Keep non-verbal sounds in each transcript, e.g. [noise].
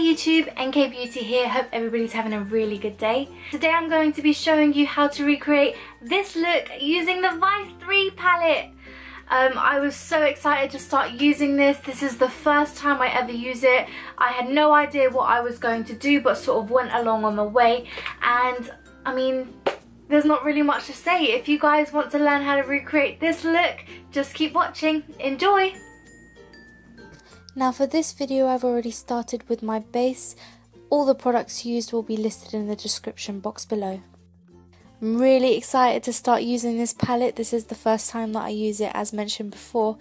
YouTube, NK Beauty here. Hope everybody's having a really good day. Today I'm going to be showing you how to recreate this look using the Vice 3 palette. Um, I was so excited to start using this. This is the first time I ever use it. I had no idea what I was going to do but sort of went along on the way and I mean there's not really much to say. If you guys want to learn how to recreate this look, just keep watching. Enjoy! Now for this video I've already started with my base. All the products used will be listed in the description box below. I'm really excited to start using this palette. This is the first time that I use it as mentioned before.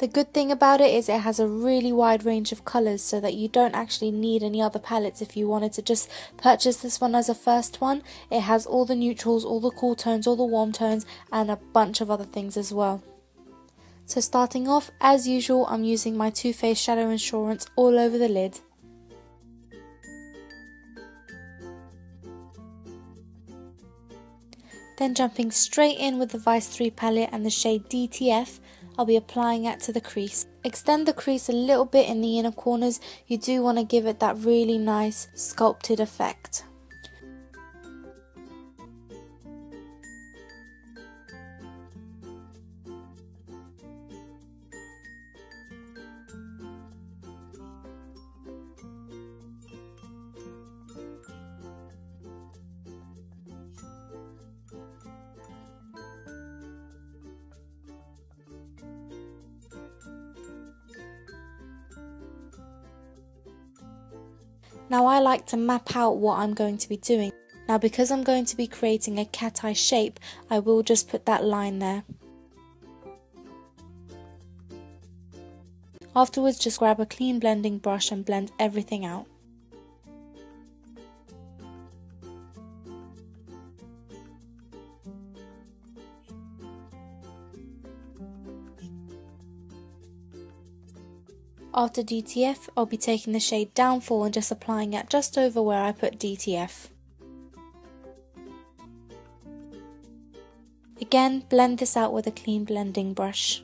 The good thing about it is it has a really wide range of colours so that you don't actually need any other palettes if you wanted to just purchase this one as a first one. It has all the neutrals, all the cool tones, all the warm tones and a bunch of other things as well. So starting off, as usual, I'm using my Too Faced Shadow Insurance all over the lid. Then jumping straight in with the Vice 3 palette and the shade DTF, I'll be applying that to the crease. Extend the crease a little bit in the inner corners, you do want to give it that really nice sculpted effect. Now I like to map out what I'm going to be doing. Now because I'm going to be creating a cat eye shape, I will just put that line there. Afterwards just grab a clean blending brush and blend everything out. After DTF, I'll be taking the shade Downfall and just applying it just over where I put DTF. Again, blend this out with a clean blending brush.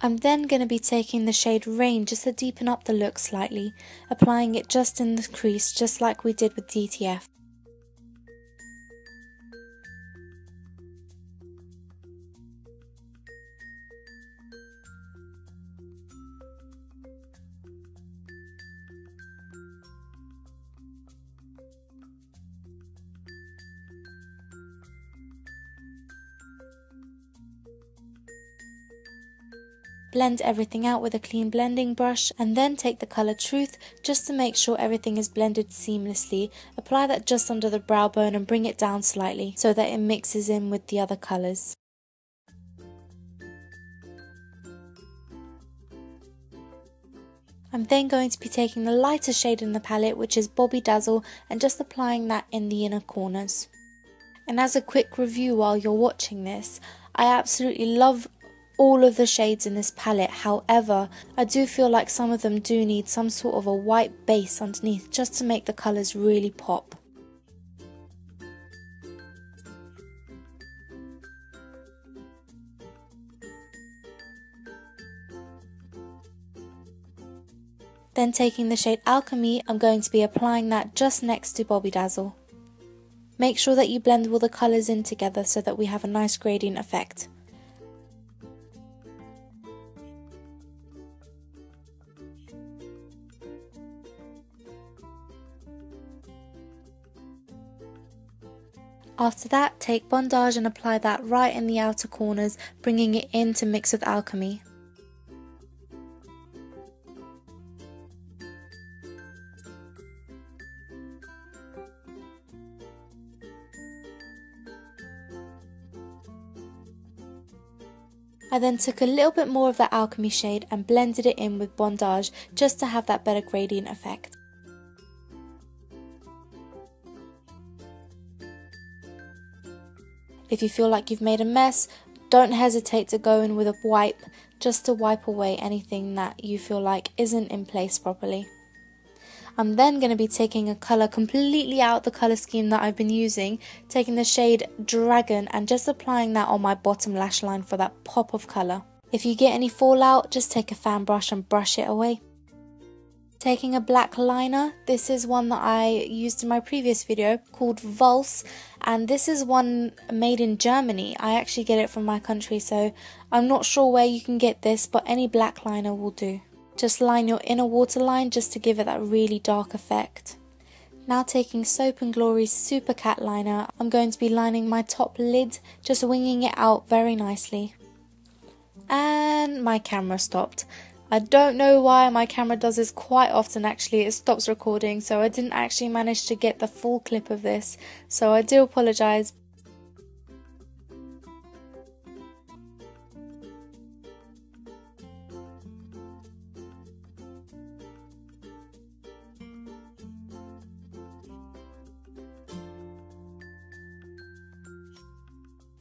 I'm then going to be taking the shade Rain just to deepen up the look slightly, applying it just in the crease just like we did with DTF. Blend everything out with a clean blending brush and then take the colour Truth just to make sure everything is blended seamlessly. Apply that just under the brow bone and bring it down slightly so that it mixes in with the other colours. I'm then going to be taking the lighter shade in the palette which is Bobby Dazzle and just applying that in the inner corners. And as a quick review while you're watching this, I absolutely love all of the shades in this palette however I do feel like some of them do need some sort of a white base underneath just to make the colours really pop. Then taking the shade Alchemy, I'm going to be applying that just next to Bobby Dazzle. Make sure that you blend all the colours in together so that we have a nice gradient effect. After that, take bondage and apply that right in the outer corners, bringing it in to mix with alchemy. I then took a little bit more of that alchemy shade and blended it in with bondage just to have that better gradient effect. If you feel like you've made a mess, don't hesitate to go in with a wipe just to wipe away anything that you feel like isn't in place properly. I'm then going to be taking a colour completely out the colour scheme that I've been using, taking the shade Dragon and just applying that on my bottom lash line for that pop of colour. If you get any fallout, just take a fan brush and brush it away. Taking a black liner, this is one that I used in my previous video called Vulse and this is one made in Germany. I actually get it from my country so I'm not sure where you can get this but any black liner will do. Just line your inner waterline just to give it that really dark effect. Now taking Soap & Glory's Super Cat liner, I'm going to be lining my top lid, just winging it out very nicely. And my camera stopped. I don't know why my camera does this quite often actually, it stops recording so I didn't actually manage to get the full clip of this, so I do apologise.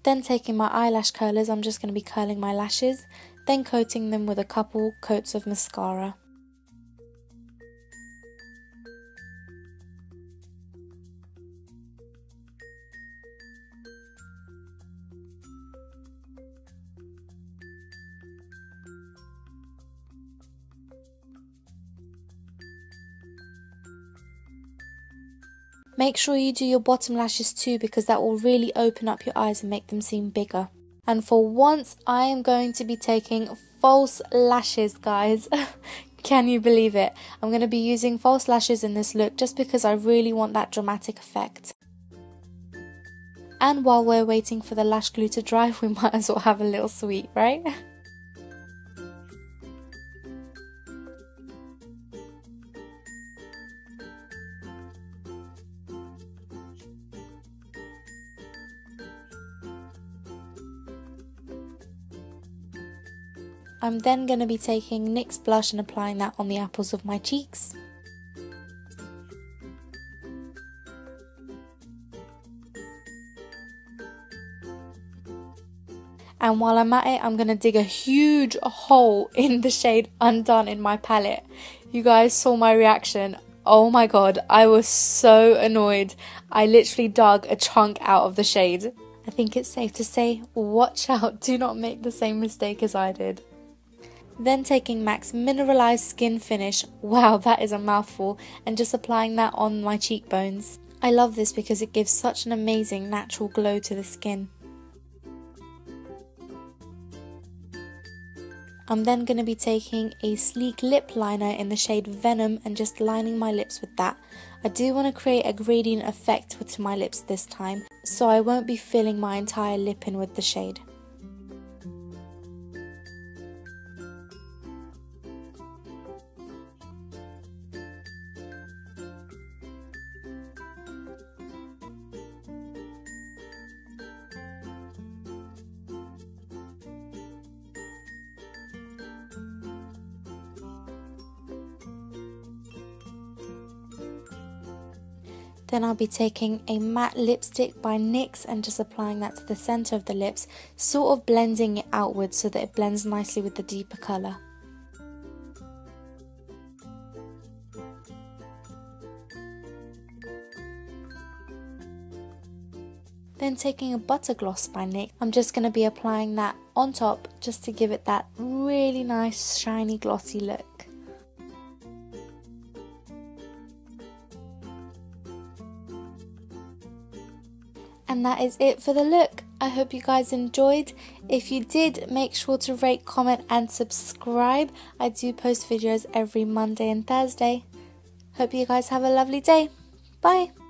Then taking my eyelash curlers, I'm just going to be curling my lashes then coating them with a couple coats of mascara. Make sure you do your bottom lashes too because that will really open up your eyes and make them seem bigger. And for once, I am going to be taking false lashes, guys. [laughs] Can you believe it? I'm going to be using false lashes in this look just because I really want that dramatic effect. And while we're waiting for the lash glue to dry, [laughs] we might as well have a little sweet, right? [laughs] I'm then going to be taking NYX blush and applying that on the apples of my cheeks. And while I'm at it, I'm going to dig a huge hole in the shade Undone in my palette. You guys saw my reaction. Oh my god, I was so annoyed. I literally dug a chunk out of the shade. I think it's safe to say, watch out, do not make the same mistake as I did. Then taking MAC's Mineralized Skin Finish, wow that is a mouthful, and just applying that on my cheekbones. I love this because it gives such an amazing natural glow to the skin. I'm then going to be taking a sleek lip liner in the shade Venom and just lining my lips with that. I do want to create a gradient effect with my lips this time, so I won't be filling my entire lip in with the shade. Then I'll be taking a matte lipstick by NYX and just applying that to the centre of the lips, sort of blending it outwards so that it blends nicely with the deeper colour. Then taking a butter gloss by NYX, I'm just going to be applying that on top just to give it that really nice shiny glossy look. And that is it for the look. I hope you guys enjoyed. If you did, make sure to rate, comment, and subscribe. I do post videos every Monday and Thursday. Hope you guys have a lovely day. Bye.